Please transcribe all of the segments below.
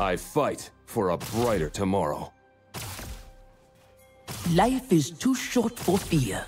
I fight for a brighter tomorrow. Life is too short for fear.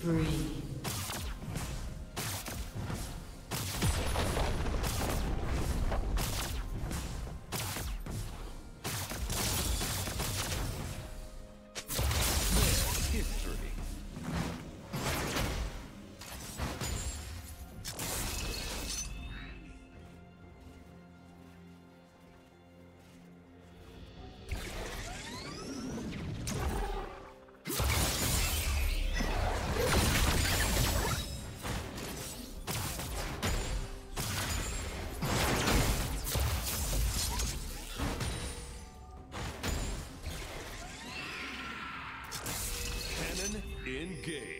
Spree. Engaged.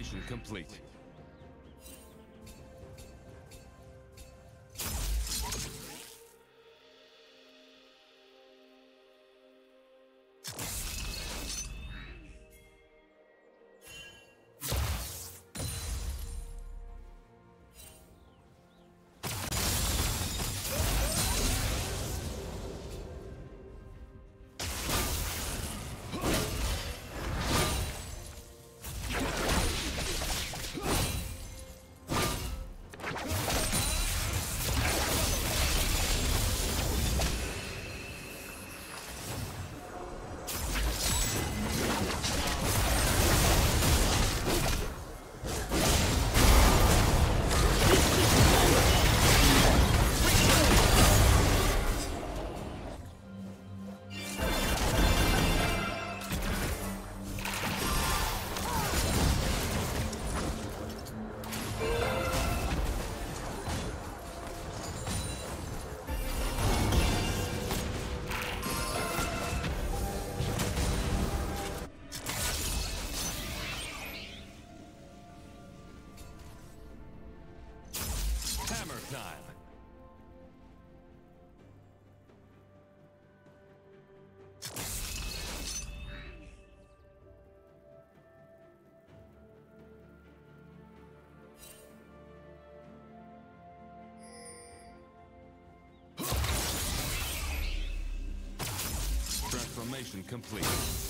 Transformation complete. Transformation complete.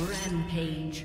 Rampage.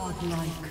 Godlike.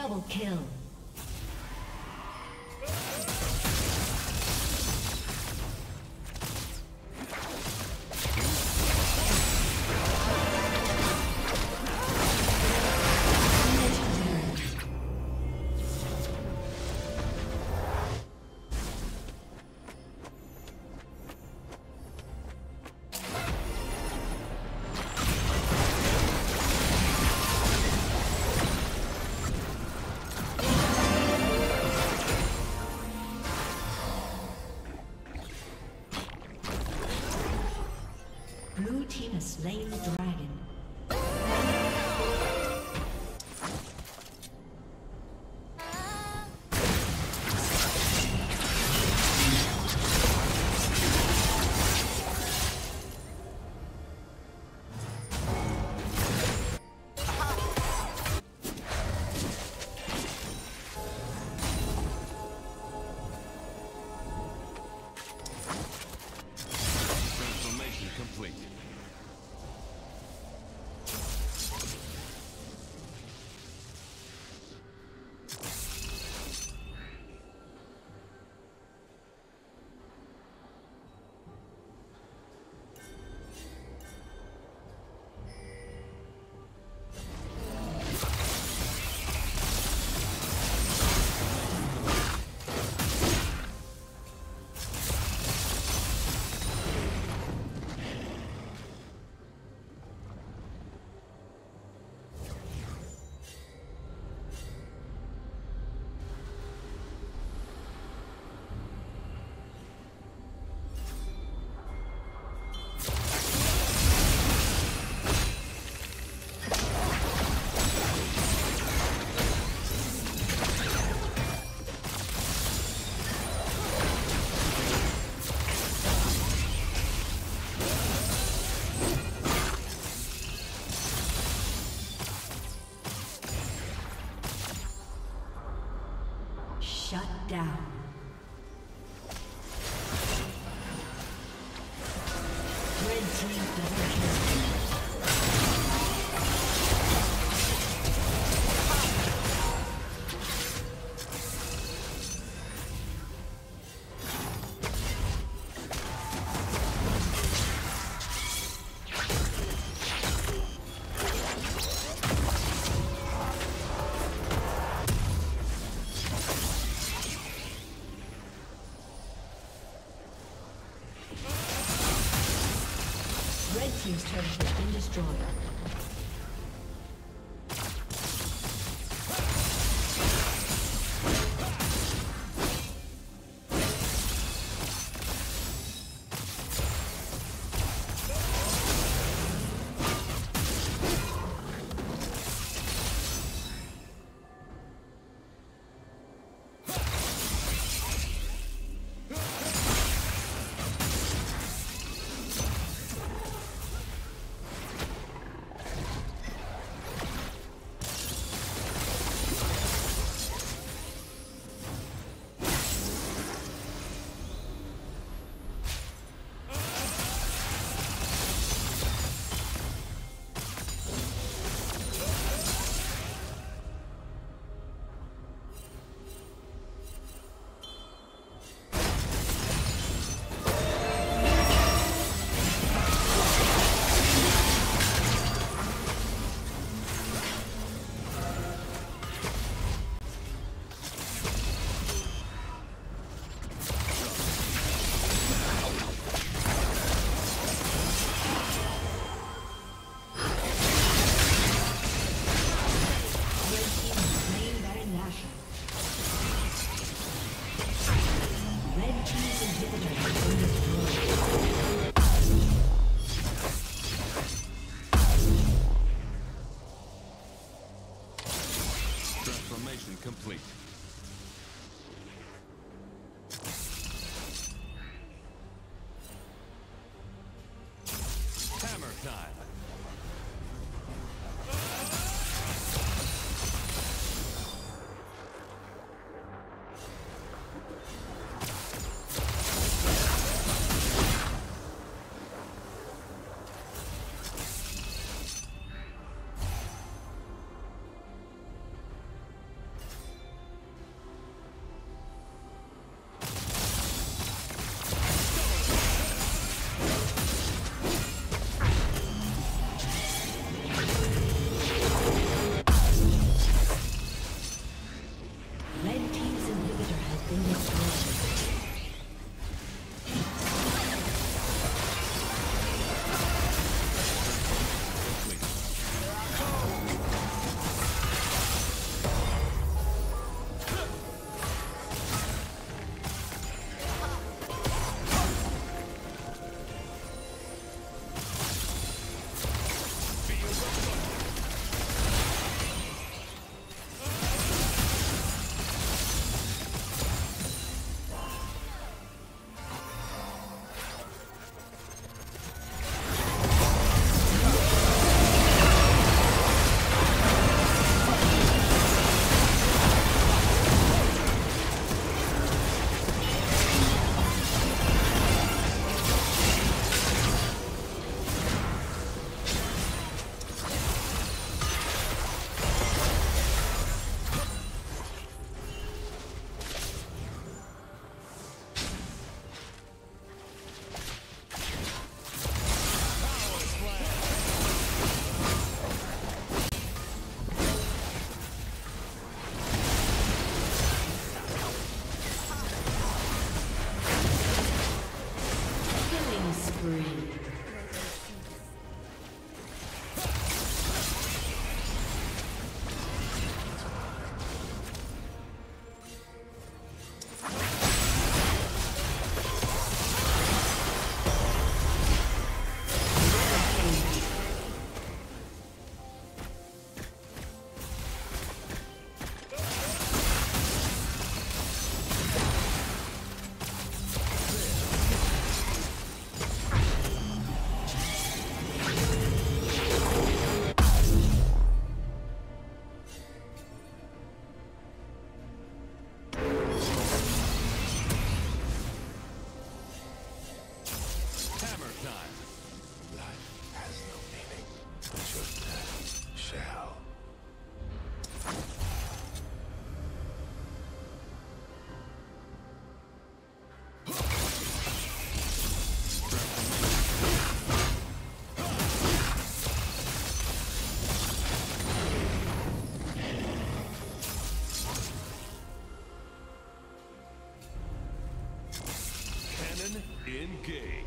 Double kill. Red Team double kill. Engaged.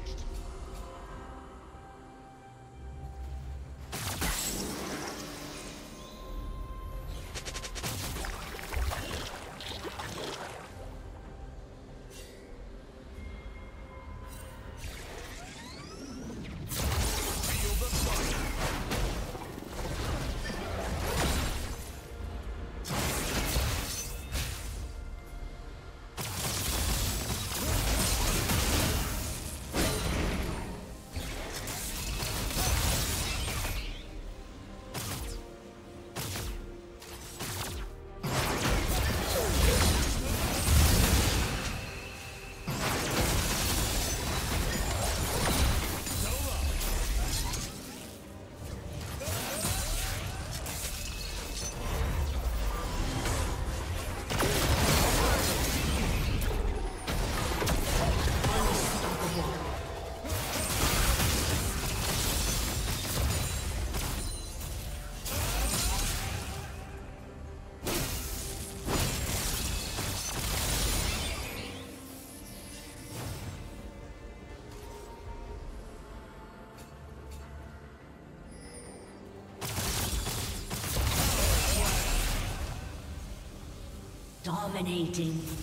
Dominating.